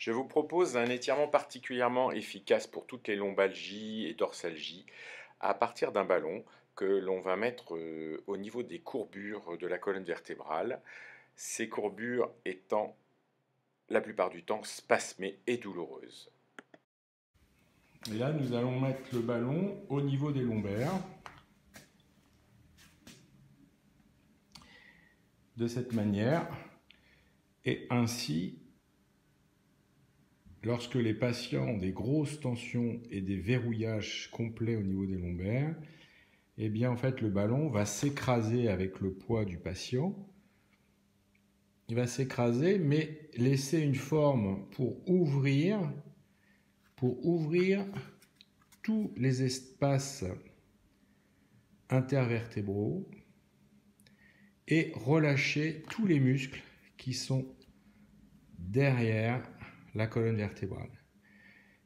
Je vous propose un étirement particulièrement efficace pour toutes les lombalgies et dorsalgies à partir d'un ballon que l'on va mettre euh, au niveau des courbures de la colonne vertébrale, ces courbures étant la plupart du temps spasmées et douloureuses. Et là, nous allons mettre le ballon au niveau des lombaires. De cette manière. Et ainsi, lorsque les patients ont des grosses tensions et des verrouillages complets au niveau des lombaires, eh bien en fait le ballon va s'écraser avec le poids du patient. Il va s'écraser, mais laisser une forme pour ouvrir, pour ouvrir tous les espaces intervertébraux et relâcher tous les muscles qui sont derrière la colonne vertébrale.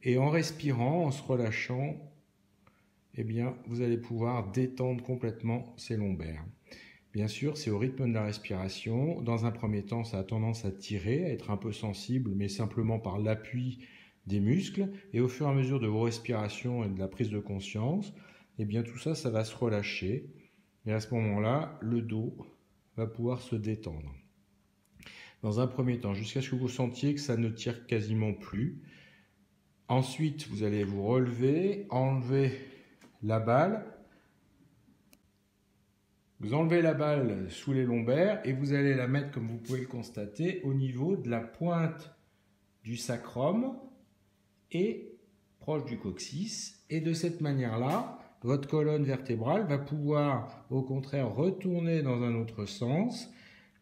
Et en respirant, en se relâchant, eh bien, vous allez pouvoir détendre complètement ces lombaires. Bien sûr, c'est au rythme de la respiration. Dans un premier temps, ça a tendance à tirer, à être un peu sensible, mais simplement par l'appui des muscles. Et au fur et à mesure de vos respirations et de la prise de conscience, eh bien, tout ça, ça va se relâcher. Et à ce moment-là, le dos va pouvoir se détendre dans un premier temps, jusqu'à ce que vous sentiez que ça ne tire quasiment plus. Ensuite, vous allez vous relever, enlever la balle. Vous enlevez la balle sous les lombaires et vous allez la mettre, comme vous pouvez le constater, au niveau de la pointe du sacrum et proche du coccyx. Et de cette manière-là, votre colonne vertébrale va pouvoir au contraire retourner dans un autre sens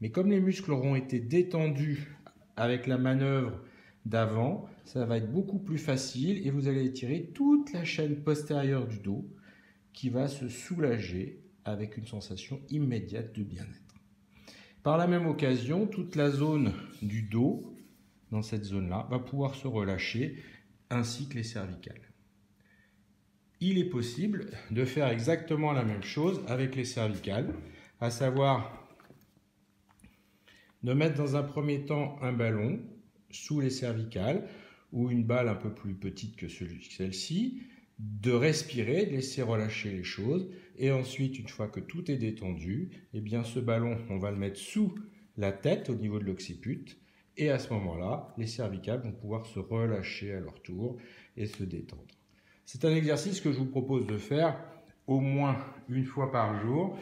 mais comme les muscles auront été détendus avec la manœuvre d'avant, ça va être beaucoup plus facile et vous allez étirer toute la chaîne postérieure du dos qui va se soulager avec une sensation immédiate de bien-être. Par la même occasion, toute la zone du dos, dans cette zone-là, va pouvoir se relâcher, ainsi que les cervicales. Il est possible de faire exactement la même chose avec les cervicales, à savoir de mettre dans un premier temps un ballon sous les cervicales ou une balle un peu plus petite que celle-ci, de respirer, de laisser relâcher les choses et ensuite une fois que tout est détendu, eh bien ce ballon, on va le mettre sous la tête au niveau de l'occiput et à ce moment-là, les cervicales vont pouvoir se relâcher à leur tour et se détendre. C'est un exercice que je vous propose de faire au moins une fois par jour.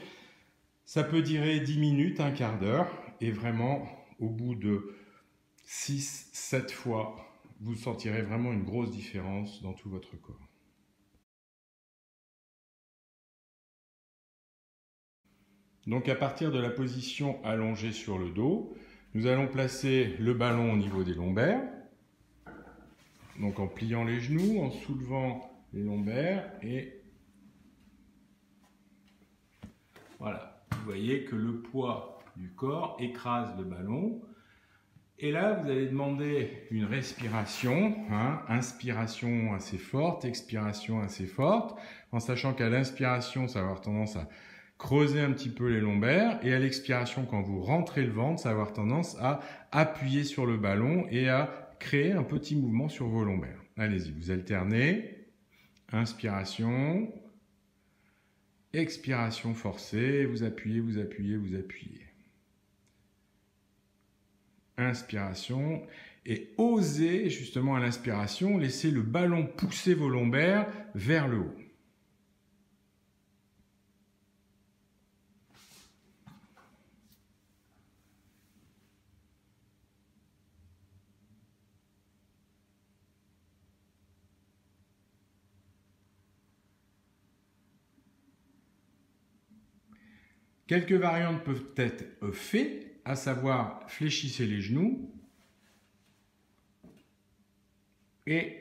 Ça peut durer 10 minutes, un quart d'heure. Et vraiment, au bout de 6-7 fois, vous sentirez vraiment une grosse différence dans tout votre corps. Donc à partir de la position allongée sur le dos, nous allons placer le ballon au niveau des lombaires. Donc en pliant les genoux, en soulevant les lombaires et voilà. Vous voyez que le poids du corps, écrase le ballon. Et là, vous allez demander une respiration, hein, inspiration assez forte, expiration assez forte, en sachant qu'à l'inspiration, ça va avoir tendance à creuser un petit peu les lombaires, et à l'expiration, quand vous rentrez le ventre, ça va avoir tendance à appuyer sur le ballon et à créer un petit mouvement sur vos lombaires. Allez-y, vous alternez, inspiration, expiration forcée, vous appuyez, vous appuyez, vous appuyez inspiration, et osez justement à l'inspiration laisser le ballon pousser vos lombaires vers le haut. Quelques variantes peuvent être faites à savoir fléchissez les genoux et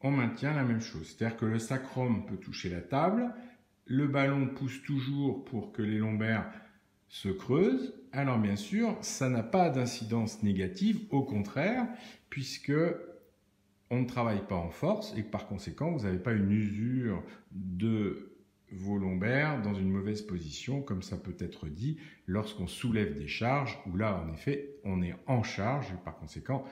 on maintient la même chose. C'est-à-dire que le sacrum peut toucher la table, le ballon pousse toujours pour que les lombaires se creusent. Alors bien sûr, ça n'a pas d'incidence négative, au contraire, puisque on ne travaille pas en force et par conséquent, vous n'avez pas une usure de vos lombaires dans une position, comme ça peut être dit lorsqu'on soulève des charges, où là, en effet, on est en charge, et par conséquent,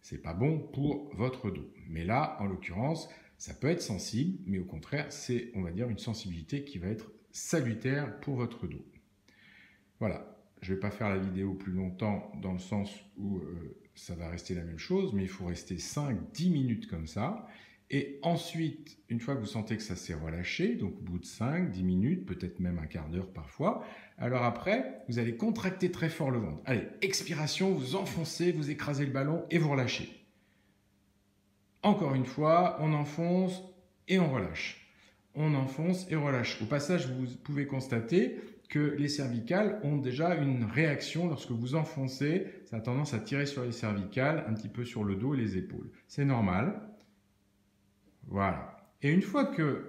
c'est pas bon pour votre dos. Mais là, en l'occurrence, ça peut être sensible, mais au contraire, c'est, on va dire, une sensibilité qui va être salutaire pour votre dos. Voilà, je vais pas faire la vidéo plus longtemps dans le sens où euh, ça va rester la même chose, mais il faut rester 5-10 minutes comme ça. Et ensuite, une fois que vous sentez que ça s'est relâché, donc au bout de 5, 10 minutes, peut-être même un quart d'heure parfois, alors après, vous allez contracter très fort le ventre. Allez, expiration, vous enfoncez, vous écrasez le ballon et vous relâchez. Encore une fois, on enfonce et on relâche. On enfonce et relâche. Au passage, vous pouvez constater que les cervicales ont déjà une réaction lorsque vous enfoncez. Ça a tendance à tirer sur les cervicales, un petit peu sur le dos et les épaules. C'est normal. Voilà. Et une fois qu'il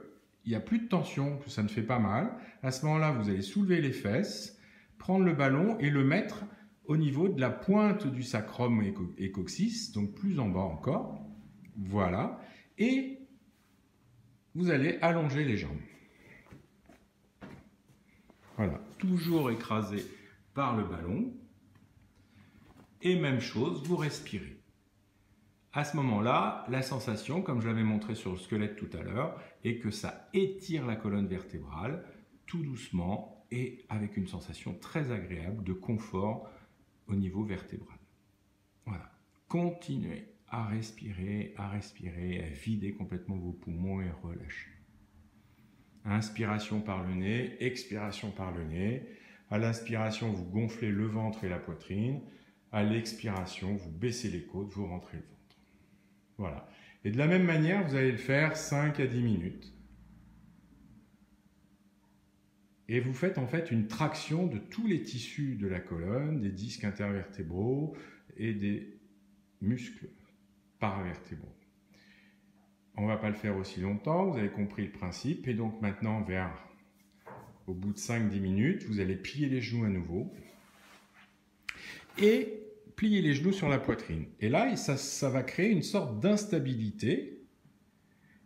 n'y a plus de tension, que ça ne fait pas mal, à ce moment-là, vous allez soulever les fesses, prendre le ballon et le mettre au niveau de la pointe du sacrum et coccyx, donc plus en bas encore. Voilà. Et vous allez allonger les jambes. Voilà. Toujours écrasé par le ballon. Et même chose, vous respirez. À ce moment-là, la sensation, comme je l'avais montré sur le squelette tout à l'heure, est que ça étire la colonne vertébrale tout doucement et avec une sensation très agréable de confort au niveau vertébral. Voilà. Continuez à respirer, à respirer, à vider complètement vos poumons et relâcher. Inspiration par le nez, expiration par le nez. À l'inspiration, vous gonflez le ventre et la poitrine. À l'expiration, vous baissez les côtes, vous rentrez le ventre. Voilà. Et de la même manière, vous allez le faire 5 à 10 minutes. Et vous faites en fait une traction de tous les tissus de la colonne, des disques intervertébraux et des muscles paravertébraux. On ne va pas le faire aussi longtemps, vous avez compris le principe. Et donc maintenant, vers au bout de 5-10 minutes, vous allez plier les genoux à nouveau. Et plier les genoux sur la poitrine. Et là, ça, va créer une sorte d'instabilité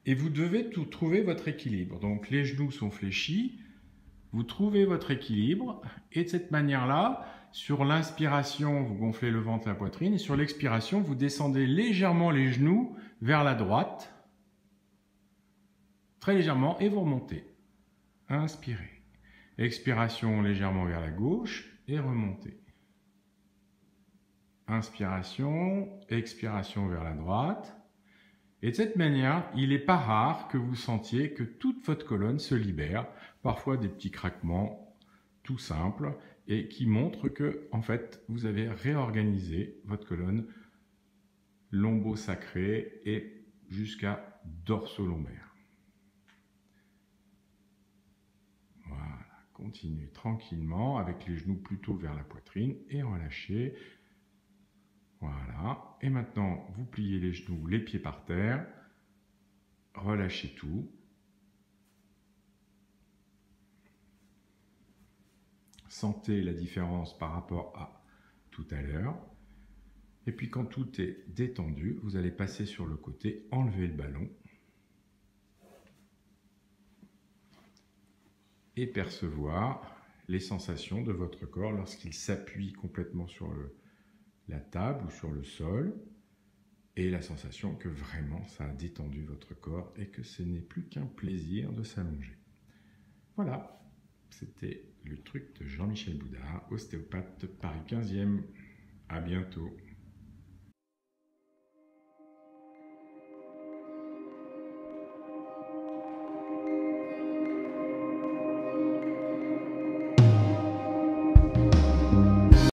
et vous devez trouver votre équilibre. Donc les genoux sont fléchis, vous trouvez votre équilibre et de cette manière-là, sur l'inspiration, vous gonflez le ventre, la poitrine et sur l'expiration, vous descendez légèrement les genoux vers la droite, très légèrement et vous remontez. Inspirez. Expiration légèrement vers la gauche et remontez. Inspiration, expiration vers la droite. Et de cette manière, il n'est pas rare que vous sentiez que toute votre colonne se libère, parfois des petits craquements tout simples, et qui montrent que, en fait, vous avez réorganisé votre colonne lombo-sacrée et jusqu'à dorso-lombaire. Voilà, continuez tranquillement avec les genoux plutôt vers la poitrine et relâchez voilà. Et maintenant, vous pliez les genoux, les pieds par terre. Relâchez tout. Sentez la différence par rapport à tout à l'heure. Et puis quand tout est détendu, vous allez passer sur le côté, enlever le ballon. Et percevoir les sensations de votre corps lorsqu'il s'appuie complètement sur le, la table ou sur le sol et la sensation que vraiment ça a détendu votre corps et que ce n'est plus qu'un plaisir de s'allonger. Voilà, c'était le truc de Jean-Michel Boudard, ostéopathe Paris 15e. À bientôt.